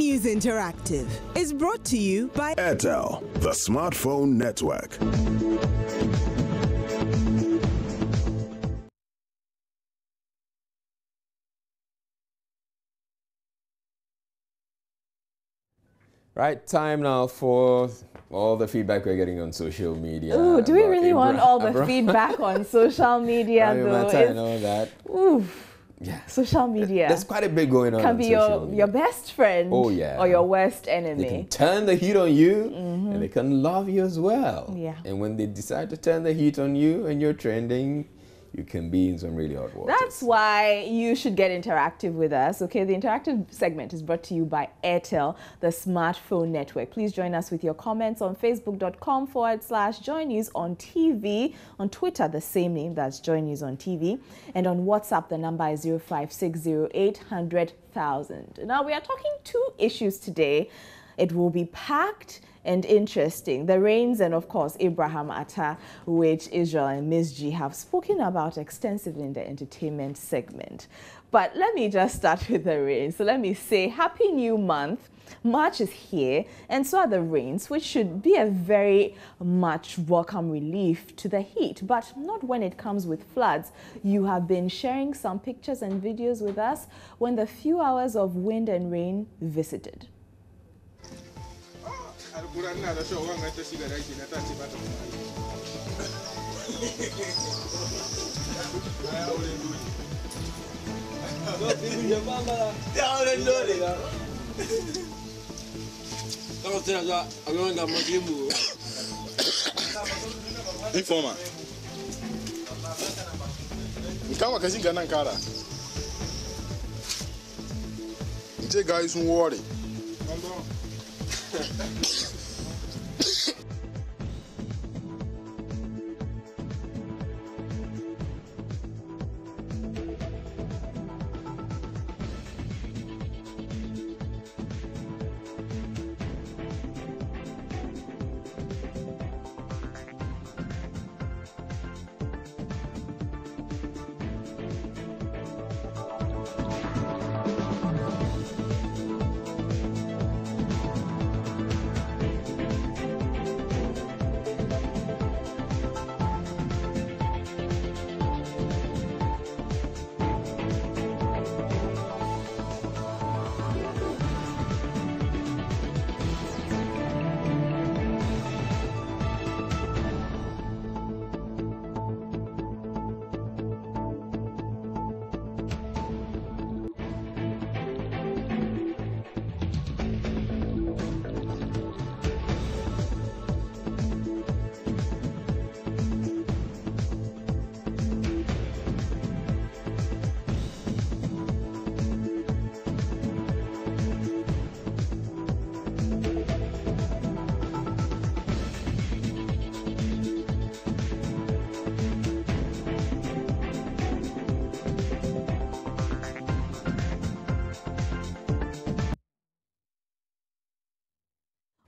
News Interactive is brought to you by Airtel, the smartphone network. Right, time now for all the feedback we're getting on social media. Ooh, do we really want all the Abra- feedback on social media I mean, though? I It's- know that. ooh, Yeah. social media There's quite a bit going on can on be your, media. your best friend Oh, yeah. or your worst enemy. They can turn the heat on you and they can love you as well. Mm-hmm. Yeah. And when they decide to turn the heat on you and you're trending, you can be in some really hot water. That's why you should get interactive with us. Okay, the interactive segment is brought to you by Airtel, the smartphone network. Please join us with your comments on facebook.com forward slash Joy News on TV, on Twitter, the same name, that's Joy News on TV, and on WhatsApp, the number is 0560800000. Now, we are talking two issues today. It will be packed and interesting. The Rains and, of course, Abraham Attah, which Israel and Miss G have spoken about extensively in the entertainment segment. But let me just start with the rains. So let me say Happy New Month. March is here, and so are the rains, which should be a very much welcome relief to the heat, but not when it comes with floods. You have been sharing some pictures and videos with us when the few hours of wind and rain visited. alikuran na da shawar ga ta shiga daki na ta ce a yawan da mafi mu informa kama kashin あ!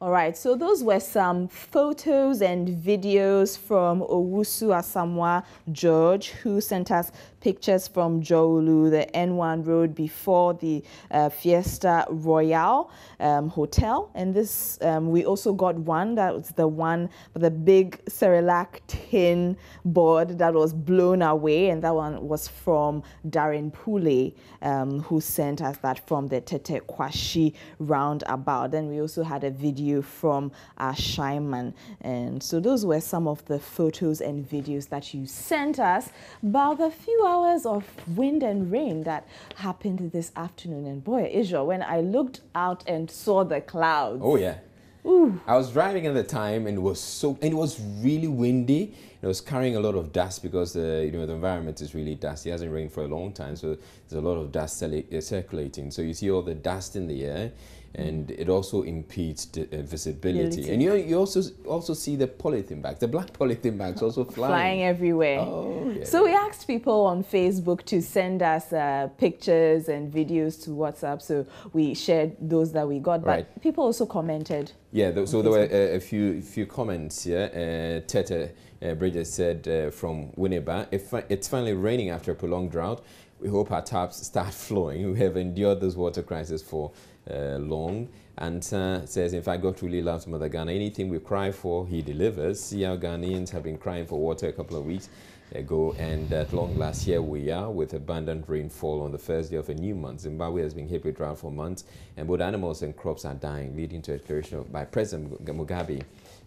All right, so those were some photos and videos from Owusu Asamoah George, who sent us pictures from Jolu, the N1 road before the uh, Fiesta Royale um, Hotel. And this, um, we also got one that was the one with the big Cerelac tin board that was blown away. And that one was from Darren Pule, um, who sent us that from the Tetteh Quarshie roundabout. Then we also had a video from uh, Shyman. And so those were some of the photos and videos that you sent us about the few hours of wind and rain that happened this afternoon. And boy, Israel, when I looked out and saw the clouds. Oh yeah. Ooh. I was driving at the time and it was so and it was really windy. It was carrying a lot of dust because the you know the environment is really dusty. It hasn't rained for a long time, so there's a lot of dust uh, circulating. So you see all the dust in the air, and it also impedes the, uh, visibility. And you you also also see the polythene bags, the black polythene bags also flying. flying everywhere. Oh, yeah, so we asked people on Facebook to send us uh, pictures and videos to WhatsApp. So we shared those that we got. But Right. people also commented. Yeah, th- so there were a, a few few comments here. Uh, Tete uh, Bridges said uh, from Winneba, fi- it's finally raining after a prolonged drought. we hope our taps start flowing. We have endured this water crisis for uh, long. And uh, says, in fact, God truly loves Mother Ghana. Anything we cry for, He delivers. See how Ghanaians have been crying for water a couple of weeks ago, and at long last, here we are with abundant rainfall on the first day of a new month. Zimbabwe has been hit with drought for months, and both animals and crops are dying, leading to a declaration by President Mugabe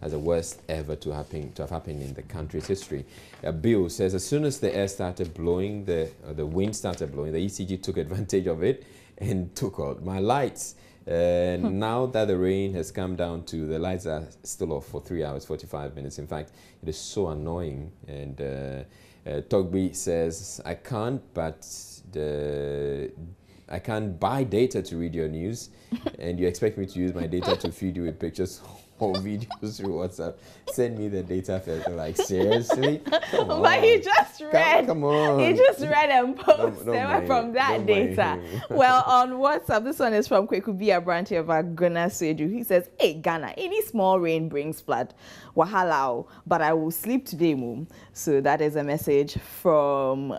as the worst ever to happen to have happened in the country's history. Uh, Bill says as soon as the air started blowing, the uh, the wind started blowing, the ECG took advantage of it and took out my lights. And hmm. now that the rain has come down to the lights are still off for three hours, 45 minutes. In fact, it is so annoying. And uh, uh, Togby says, I can't, but the, I can't buy data to read your news. and you expect me to use my data to feed you with pictures or videos through WhatsApp. Send me the data first. like, seriously? Come on. But he just read. Come, come on. He just read and posted don't, from that data. well, on WhatsApp, this one is from Kwekubia Branch of Agona Seju. He says, Hey, Ghana, any small rain brings flood. Wahalao, oh, but I will sleep today, Moom. So that is a message from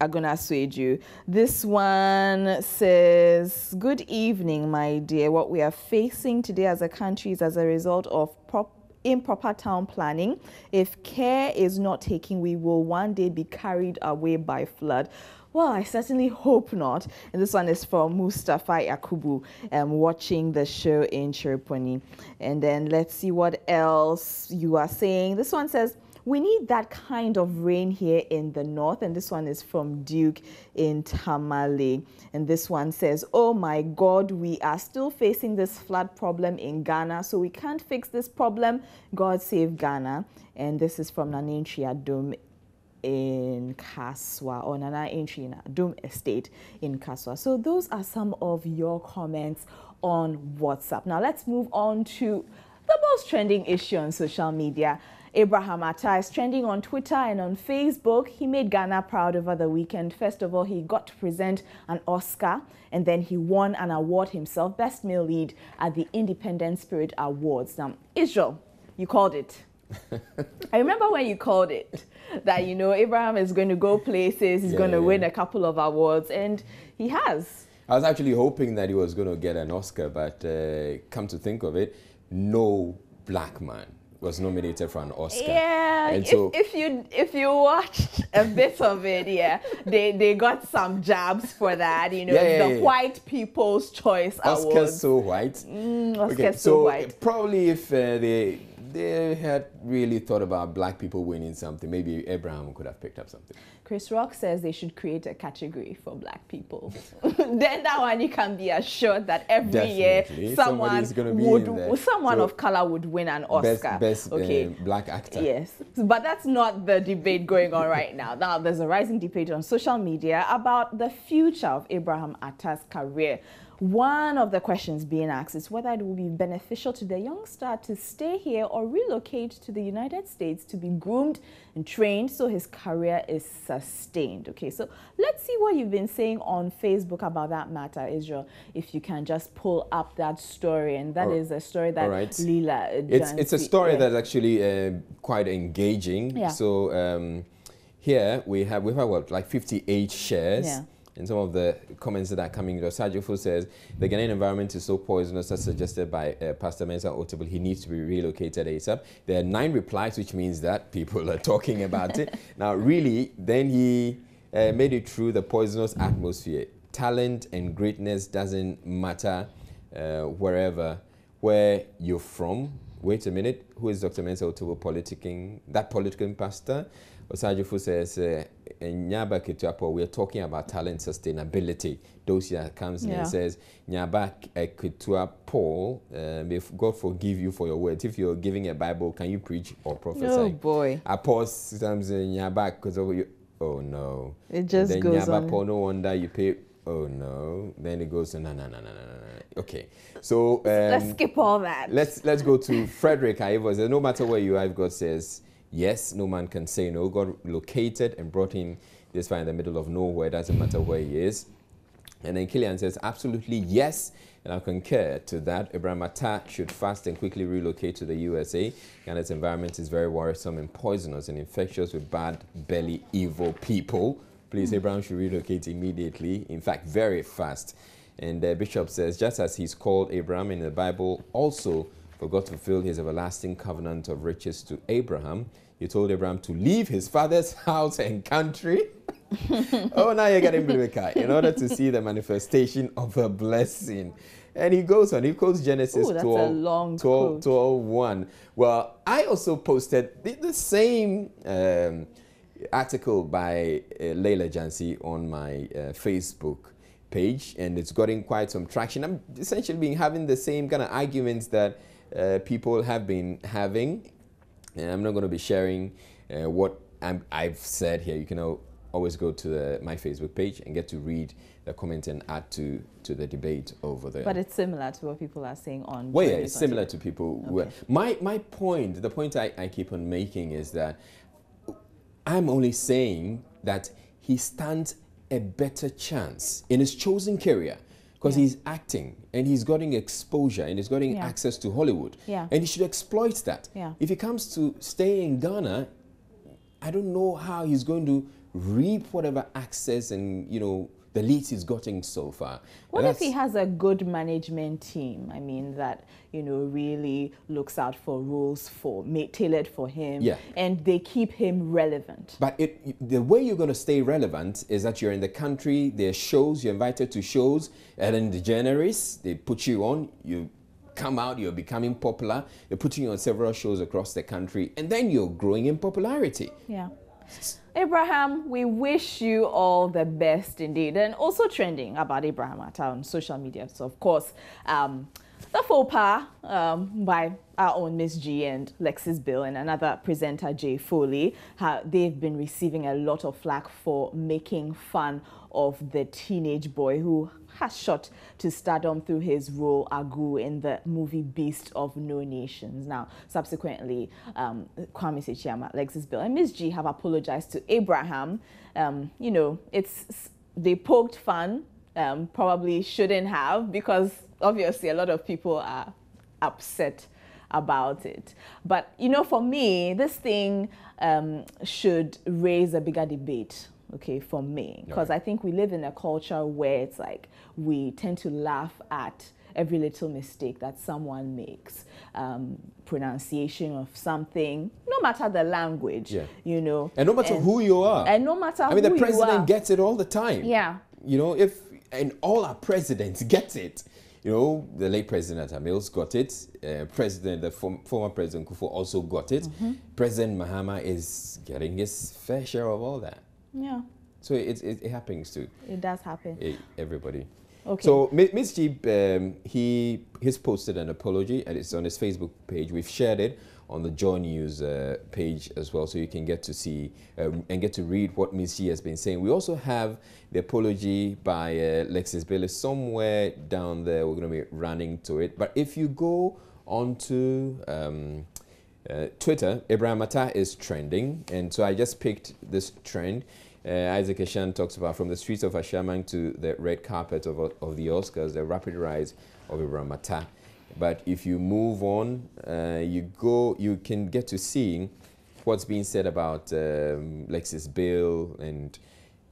Agona you. This one says, Good evening, my dear. What we are facing today as a country is as a result of prop improper town planning. If care is not taken, we will one day be carried away by flood. Well, I certainly hope not. And this one is from Mustafa Yakubu, um, watching the show in Chereponi. And then let's see what else you are saying. This one says, we need that kind of rain here in the north. And this one is from Duke in Tamale. And this one says, Oh my God, we are still facing this flood problem in Ghana. So we can't fix this problem. God save Ghana. And this is from Nanintri Adum in Kasoa or Nana Doom Estate in Kasoa. So those are some of your comments on WhatsApp. Now let's move on to the most trending issue on social media. Abraham Attah is trending on Twitter and on Facebook. He made Ghana proud over the weekend. First of all, he got to present an Oscar and then he won an award himself, Best Male Lead at the Independent Spirit Awards. Now, Israel, you called it. I remember when you called it that, you know, Abraham is going to go places, he's yeah, going to yeah. win a couple of awards, and he has. I was actually hoping that he was going to get an Oscar, but uh, come to think of it, no black man was nominated for an Oscar. Yeah, and so if, if you if you watched a bit of it, yeah, they they got some jabs for that. You know, yeah, yeah, the yeah. White People's Choice Oscar Awards. so white. Mm, Oscar okay, so, so white. Probably if uh, they they had really thought about black people winning something, maybe Abraham could have picked up something. Chris Rock says they should create a category for black people. then that one you can be assured that every Definitely. year someone would someone so of color would win an Oscar. Best, best okay. Uh, black actor. Yes, but that's not the debate going on right now. Now there's a rising debate on social media about the future of Abraham Attah's career. One of the questions being asked is whether it will be beneficial to the young star to stay here or relocate to the United States to be groomed and trained so his career is sustained. Okay, so let's see what you've been saying on Facebook about that matter, Israel. If you can just pull up that story, and that is a story that right. Lila. It's it's a story that's actually uh, quite engaging. Yeah. So um, here we have we have what like 58 shares. Yeah in some of the comments that are coming. Sajifo says the Ghanaian environment is so poisonous as suggested by uh, Pastor Mensa Otabil. He needs to be relocated ASAP. There are nine replies, which means that people are talking about it. Now, really, then he uh, made it through the poisonous atmosphere. Talent and greatness doesn't matter uh, wherever, where you're from. Wait a minute, who is Dr. Mensa Otabil politicking? That political pastor? Osajifo says, uh, Nyaba Ketuapo, we're talking about talent sustainability. Dosia comes yeah. in and says, Nyaba Ketua Paul, uh, may God forgive you for your words. If you're giving a Bible, can you preach or prophesy? Oh boy. I pause sometimes Nyaba because of you. Oh no. It just then goes Nyaba on. Paul, no wonder you pay. Oh no. Then it goes to no, no, no, no, no, no. Okay. So um, let's skip all that. Let's let's go to Frederick Ivo. No matter where you are, God says, Yes, no man can say no. God located and brought him this far in the middle of nowhere. Doesn't matter where he is. And then Killian says, absolutely yes. And I concur to that. Abraham Attah should fast and quickly relocate to the USA. Ghana's environment is very worrisome and poisonous and infectious with bad belly evil people. Please, hmm. Abraham should relocate immediately. In fact, very fast. And the bishop says, just as he's called Abraham in the Bible, also for God to fulfill his everlasting covenant of riches to Abraham, he told Abraham to leave his father's house and country. oh, now you're getting biblical. In order to see the manifestation of a blessing. And he goes on, he quotes Genesis Ooh, that's a 12, long 12, quote. 12 1. Well, I also posted the, the same um, article by uh, Leila Jansi on my uh, Facebook page, and it's gotten quite some traction. I'm essentially been having the same kind of arguments that uh, people have been having, and I'm not going to be sharing uh, what I'm, I've said here. You can al- always go to the, my Facebook page and get to read the comment and add to, to the debate over there. But it's similar to what people are saying on. Well, yeah, it's similar to people. Okay. my my point, the point I, I keep on making is that I'm only saying that he stands a better chance in his chosen career because Yeah. he's acting and he's getting exposure and he's getting Yeah. access to Hollywood. Yeah. And he should exploit that. Yeah. If he comes to stay in Ghana, I don't know how he's going to reap whatever access and you know the leads he's gotten so far. What if he has a good management team? I mean, that you know really looks out for rules for made tailored for him, Yeah. and they keep him relevant. But it, the way you're going to stay relevant is that you're in the country, there's shows, you're invited to shows, Ellen DeGeneres, they put you on, you come out, you're becoming popular, they're putting you on several shows across the country, and then you're growing in popularity. Yeah. Abraham, we wish you all the best indeed. And also trending about Abraham Attah on social media. So, of course, um, the faux pas um, by our own Miss G and Lexis Bill and another presenter, Jay Foley, how they've been receiving a lot of flack for making fun of the teenage boy who has shot to stardom through his role Agu in the movie Beast of No Nations. Now, subsequently, um, Kwame Sechiama, Lexis Bill, and Miss G have apologized to Abraham. Um, you know, it's they poked fun, um, probably shouldn't have because obviously a lot of people are upset about it. But you know, for me, this thing um, should raise a bigger debate. Okay, for me, because Right. I think we live in a culture where it's like we tend to laugh at every little mistake that someone makes, um, pronunciation of something, no matter the language. Yeah. You know, And no matter who you are. and no matter I mean, who the you president are. gets it all the time. Yeah. You know, if, and all our presidents get it. You know, the late President Hamils got it. Uh, President, the form, former President Kufuor also got it. Mm-hmm. President Mahama is getting his fair share of all that. yeah, So it, it, it happens to it does happen. everybody. Okay. So Miss G, um, he he's posted an apology and it's on his Facebook page. We've shared it on the Joy News uh, page as well, so you can get to see um, and get to read what Miss G has been saying. We also have the apology by uh, Lexis Billy somewhere down there. We're going to be running to it, but if you go onto um, uh, Twitter, Abraham Attah is trending, and so I just picked this trend. Uh, Isaac Ashan talks about from the streets of Ashaiman to the red carpet of, of the Oscars, the rapid rise of Abraham Attah. But if you move on, uh, you go, you can get to seeing what's being said about um, Lexis Bill and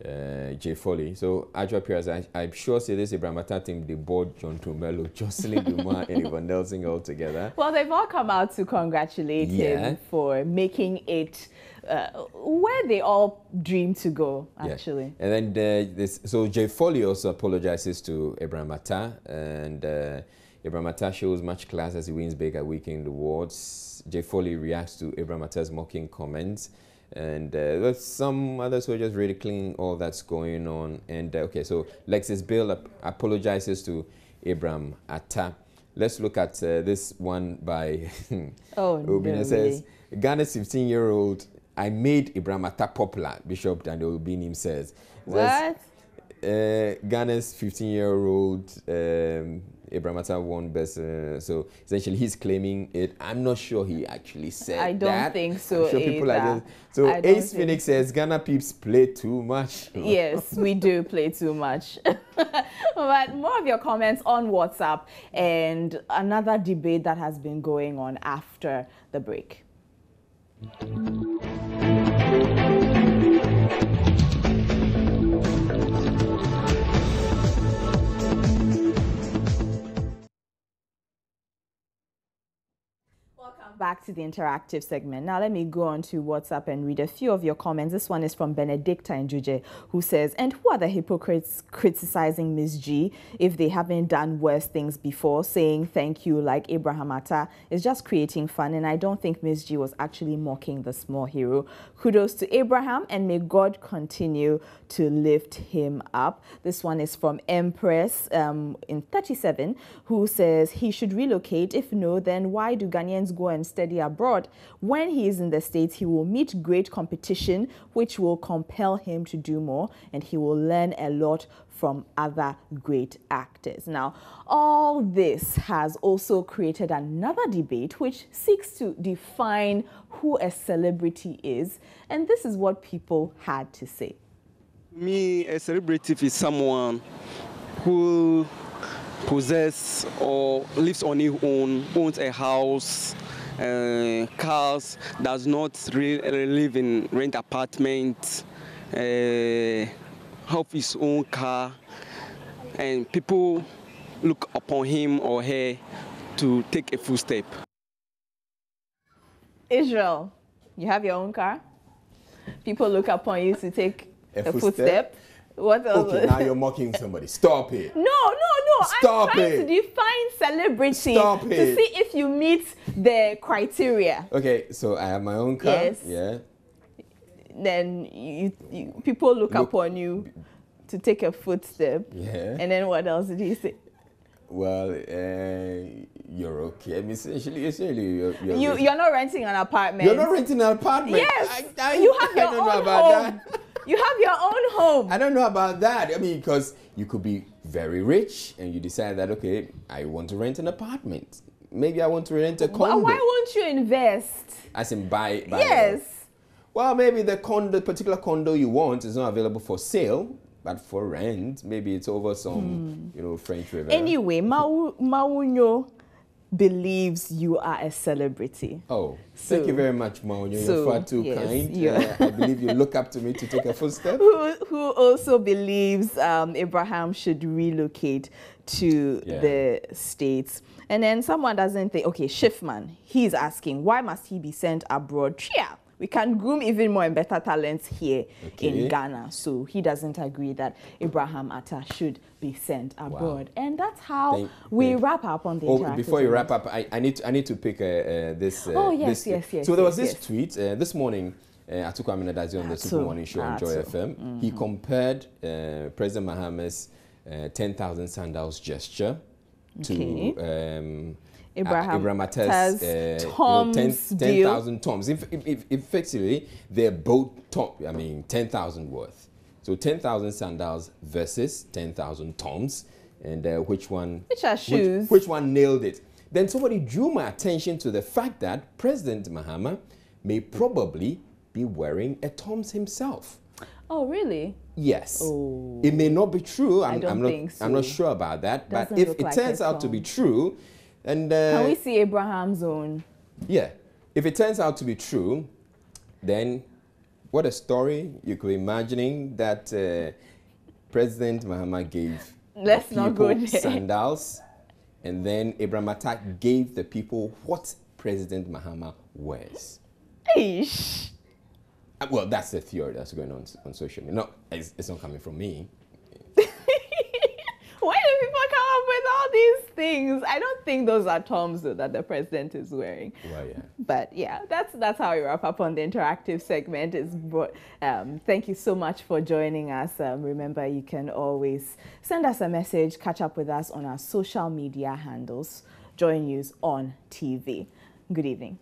uh, Jay Foley. So, Adjoa Pierce, I, I'm sure say this Abraham Attah team, they board John Dumelo, Jocelyn Dumas, and Yvonne Nelson all together. Well, they've all come out to congratulate Yeah. him for making it uh, where they all dream to go, Yeah. actually. And then uh, this, so Jay Foley also apologizes to Abraham Attah, and uh, Abraham Attah shows much class as he wins at Weekend Awards. Jay Foley reacts to Abraham Attah's mocking comments, and uh, there's some others who are just ridiculing all that's going on. And uh, okay, so Lexis Bill ap- apologizes to Abraham Attah. Let's look at uh, this one by Oh, Obina no, says Ghana's 15 year old I made Abraham Attah popular, Bishop Daniel Obinim says. Says, What? uh, Ghana's 15 year old um, Abraham Attah won best. Uh, so essentially, he's claiming it. I'm not sure he actually said I don't that. think so I'm sure people are just. So Ace Phoenix says Ghana peeps play too much. yes, we do play too much. but more of your comments on WhatsApp and another debate that has been going on after the break. Back to the interactive segment. Now, let me go on to WhatsApp and read a few of your comments. This one is from Benedicta Njuje, who says, And who are the hypocrites criticizing Ms. G if they haven't done worse things before? Saying thank you like Abraham Attah is just creating fun. And I don't think Ms. G was actually mocking the small hero. Kudos to Abraham, and may God continue to lift him up. This one is from Empress um, in 37, who says he should relocate. If no, then why do Ghanaians go and study abroad? When he is in the States, he will meet great competition, which will compel him to do more, and he will learn a lot from other great actors. Now, all this has also created another debate which seeks to define who a celebrity is, and this is what people had to say. Me, a celebrity is someone who possess or lives on his own, owns a house, uh, cars, does not really live in rent apartment, uh, have his own car, and people look upon him or her to take a full step. Israel, you have your own car? People look upon you to take A a, footstep? What else? Okay, now you're mocking somebody. Stop it. No, no, no. Stop I'm trying it. to define celebrity Stop to it. see if you meet the criteria. Okay, so I have my own car. Yes. Yeah. Then you, you people look, Look- upon you to take a footstep. Yeah. And then what else did he say? Well, uh, you're okay. I mean, essentially, essentially you're, you're, You you're not renting an apartment. You're not renting an apartment. Yes. I, I, you have I your don't own know about home. that. You have your own home. I don't know about that. I mean, because you could be very rich and you decide that, okay, I want to rent an apartment. Maybe I want to rent a Why condo. why won't you invest? As in buy, buy Yes. Well, maybe the condo, particular condo you want is not available for sale, but for rent, maybe it's over some, hmm. you know, French River. Anyway, Mau, Maunyo believes you are a celebrity. Oh, thank you very much, Maunyo. You're so, far too yes, kind. you're- Uh, I believe you look up to me to take a footstep. Who, who also believes um, Abraham should relocate to Yeah. the States. And then someone doesn't think, okay, Schiffman, he's asking, why must he be sent abroad? Yeah, we can groom even more and better talents here Okay. in Ghana. So he doesn't agree that Abraham Attah should be sent abroad. And that's how Thank- we wrap up on the Oh, before you wrap up, I, I need to, I need to pick uh, uh, this. Uh, Oh, yes, this, yes, yes, So there was yes, this tweet uh, this morning. Uh, Atuku Aminadazi on the Super Morning Show on Joy. FM. He compared uh, President Mahama's uh, 10,000 sandals gesture Okay. to um, Abraham Abraham Attah's uh, you know, Tom's 10 10,000 toms. If, if, if effectively, they're both top, I mean, 10,000 worth. So 10,000 sandals versus 10,000 toms. And uh, which one? Which are shoes. Which, one nailed it? Then somebody drew my attention to the fact that President Mahama may probably be wearing a Tom's himself. Oh, really? Yes. Oh. It may not be true. I'm, don't I'm not, think I'm not sure about that. Doesn't but if it like turns out to be true, and uh, Can we see Abraham's own? yeah, if it turns out to be true, then what a story you could be imagining that uh, President Mahama gave Let's the not go people sandals, and then Abraham Attah gave the people what President Mahama wears. Eish. Uh, Well, that's the theory that's going on on social media. No, it's, it's not coming from me. Why do people come up with all these things? I don't think those are toms though that the president is wearing. Well, yeah. But yeah, that's that's how we wrap up on the interactive segment. Is um, thank you so much for joining us. Um, remember, you can always send us a message, catch up with us on our social media handles. Joy News on TV. Good evening.